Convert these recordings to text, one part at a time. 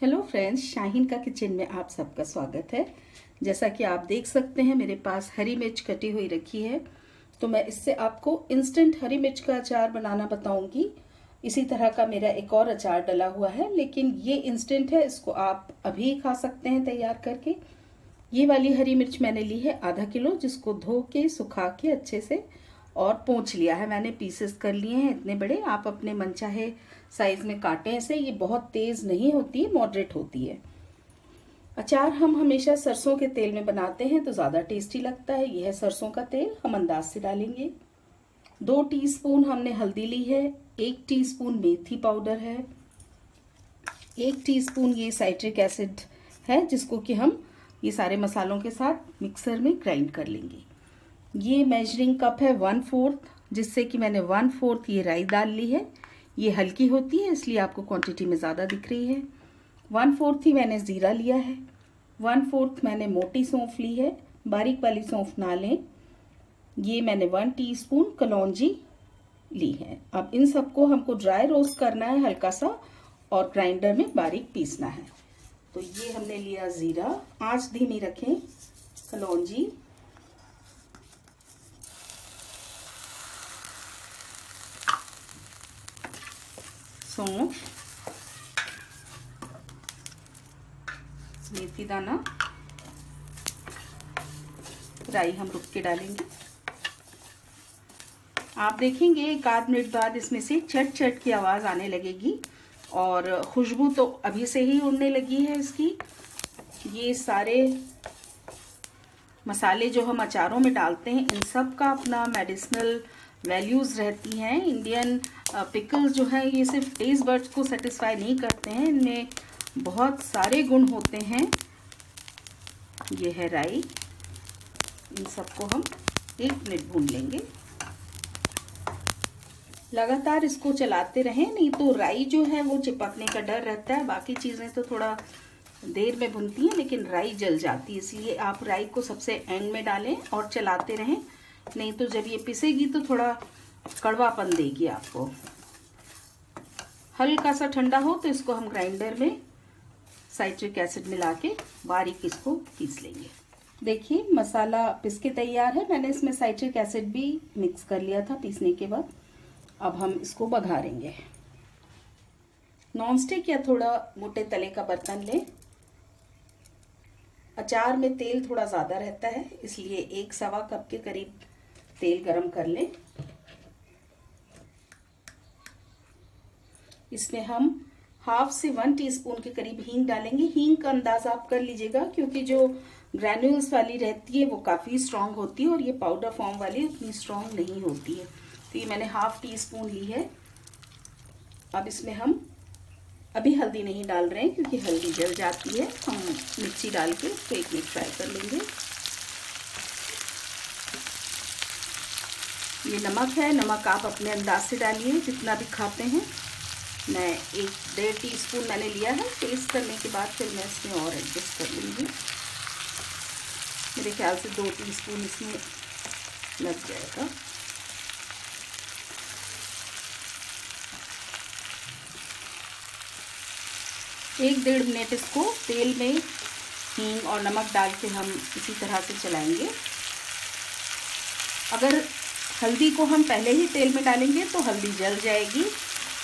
Hello friends Shaheen का kitchen में आप सबका स्वागत है। जैसा कि आप देख सकते हैं, मेरे पास हरी मिर्च कटी हुई रखी है। तो मैं इससे आपको इंस्टेंट हरी मिर्च का अचार बनाना बताऊँगी। इसी तरह का मेरा एक और अचार डला हुआ है, लेकिन ये इंस्टेंट है, इसको आप अभी खा सकते हैं तैयार करके। ये वाली हरी मिर्च मैंने ली है आधा किलो, जिसको धो के, सुखा के अच्छे से और पोंछ लिया है। मैंने पीसेस कर लिए हैं इतने बड़े, आप अपने मनचाहे साइज़ में काटें, ऐसे ये बहुत तेज नहीं होती मॉडरेट होती है। अचार हम हमेशा सरसों के तेल में बनाते हैं तो ज़्यादा टेस्टी लगता है। यह है सरसों का तेल, हम अंदाज से डालेंगे। दो टीस्पून हमने हल्दी ली है, एक टीस्पून मेथी पाउडर है, एक टीस्पून ये साइट्रिक एसिड है, जिसको कि हम ये सारे मसालों के साथ मिक्सर में ग्राइंड कर लेंगे। ये मेजरिंग कप है वन फोर्थ जिससे कि मैंने वन फोर्थ ये राई डाल ली है। ये हल्की होती है, इसलिए आपको क्वांटिटी में ज़्यादा दिख रही है। वन फोर्थ ही मैंने ज़ीरा लिया है। वन फोर्थ मैंने मोटी सौंफ ली है, बारीक वाली सौंफ ना लें। ये मैंने वन टीस्पून कलौजी ली है। अब इन सबको हमको ड्राई रोस्ट करना है हल्का सा, और ग्राइंडर में बारीक पीसना है। तो ये हमने लिया ज़ीरा। आँच धीमी रखें कलौजी सौंफ मेथी दाना। राई हम रुक के डालेंगे। आप देखेंगे एक आध मिनट बाद इसमें से चट चट की आवाज़ आने लगेगी और खुशबू तो अभी से ही उड़ने लगी है इसकी। ये सारे मसाले जो हम अचारों में डालते हैं, इन सब का अपना मेडिसिनल वैल्यूज़ रहती हैं। इंडियन पिकल्स जो है, ये सिर्फ़ टेस्ट बर्ड्स को सेटिस्फाई नहीं करते हैं। इनमें बहुत सारे गुण होते हैं। ये है राई। इन सबको हम एक मिनट भून लेंगे। लगातार इसको चलाते रहें, नहीं तो राई जो है, वो चिपकने का डर रहता है। बाकी चीज़ें तो थोड़ा देर में भुनती हैं, लेकिन राई जल जाती है। इसलिए आप राई को सबसे एंड में डालें और चलाते रहें। नहीं तो जब ये पिसेगी तो थोड़ा कड़वापन देगी आपको। हल्का सा ठंडा हो तो इसको हम ग्राइंडर में साइट्रिक एसिड मिला के बारीक इसको पीस लेंगे। देखिए, मसाला पिस के तैयार है। मैंने इसमें साइट्रिक एसिड भी मिक्स कर लिया था पीसने के बाद। अब हम इसको बघारेंगे। नॉनस्टिक या थोड़ा मोटे तले का बर्तन लें। अचार में तेल थोड़ा ज़्यादा रहता है, इसलिए एक सवा कप के करीब तेल गरम कर लें। इसमें हम हाफ़ से वन टीस्पून के करीब हींग डालेंगे। हींग का अंदाज आप कर लीजिएगा, क्योंकि जो ग्रैन्यूल्स वाली रहती है, वो काफ़ी स्ट्रांग होती है और ये पाउडर फॉर्म वाली उतनी स्ट्रांग नहीं होती है। तो ये मैंने हाफ़ टी स्पून ली है। अब इसमें हम अभी हल्दी नहीं डाल रहे हैं, क्योंकि हल्दी जल जाती है। हम मिर्ची डाल के उसको एक मिनट फ्राई कर लेंगे। ये नमक है। नमक आप अपने अंदाज से डालिए, जितना भी खाते हैं। मैं एक डेढ़ टी स्पून मैंने लिया है टेस्ट करने के बाद फिर मैं इसमें और एडजस्ट कर लूँगी। मेरे ख्याल से दो टी स्पून इसमें लग जाएगा। एक डेढ़ मिनट इसको तेल में हींग और नमक डाल के हम इसी तरह से चलाएँगे। अगर हल्दी को हम पहले ही तेल में डालेंगे तो हल्दी जल जाएगी।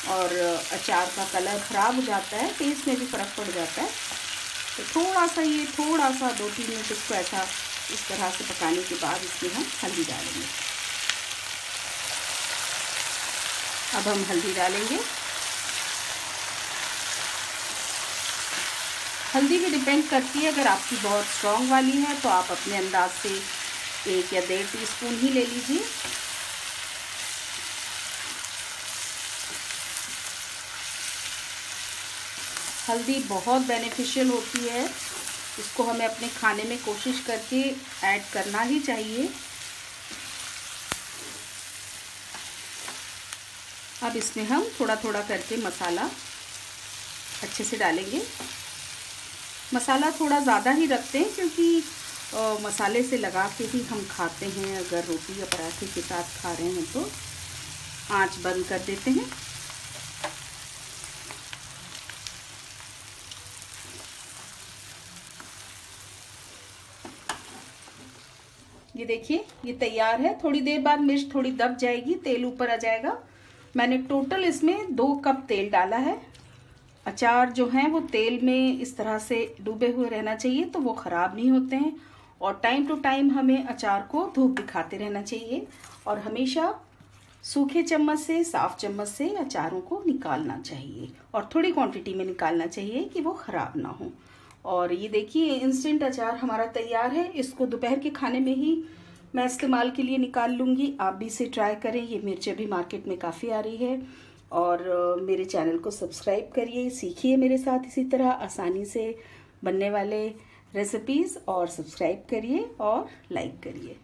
और अचार का कलर ख़राब हो जाता है टेस्ट में भी फ़र्क पड़ जाता है। तो थोड़ा सा ये, थोड़ा सा दो तीन मिनट इसको ऐसा इस तरह से पकाने के बाद इसमें हम हल्दी डालेंगे। अब हम हल्दी डालेंगे। हल्दी भी डिपेंड करती है, अगर आपकी बहुत स्ट्रॉन्ग वाली है तो आप अपने अंदाज से एक या डेढ़ टी स्पून ही ले लीजिए। हल्दी बहुत बेनिफिशियल होती है। इसको हमें अपने खाने में कोशिश करके ऐड करना ही चाहिए। अब इसमें हम थोड़ा थोड़ा करके मसाला अच्छे से डालेंगे। मसाला थोड़ा ज़्यादा ही रखते हैं क्योंकि आ, मसाले से लगा के ही हम खाते हैं। अगर रोटी या पराठे के साथ खा रहे हैं तो आँच बंद कर देते हैं। देखिए, ये तैयार है। थोड़ी देर बाद मिर्च थोड़ी दब जाएगी, तेल ऊपर आ जाएगा। मैंने टोटल इसमें दो कप तेल डाला है। अचार जो हैं, वो तेल में इस तरह से डूबे हुए रहना चाहिए तो वो ख़राब नहीं होते हैं। और टाइम टू टाइम हमें अचार को धूप दिखाते रहना चाहिए। और हमेशा सूखे चम्मच से, साफ़ चम्मच से अचारों को निकालना चाहिए। और थोड़ी क्वांटिटी में निकालना चाहिए कि वो ख़राब ना हो। और ये देखिए इंस्टेंट अचार हमारा तैयार है। इसको दोपहर के खाने में ही मैं इस्तेमाल के लिए निकाल लूँगी। आप भी इसे ट्राई करें। ये मिर्चें भी मार्केट में काफ़ी आ रही है। और मेरे चैनल को सब्सक्राइब करिए। सीखिए मेरे साथ इसी तरह आसानी से बनने वाले रेसिपीज़ और सब्सक्राइब करिए और लाइक करिए।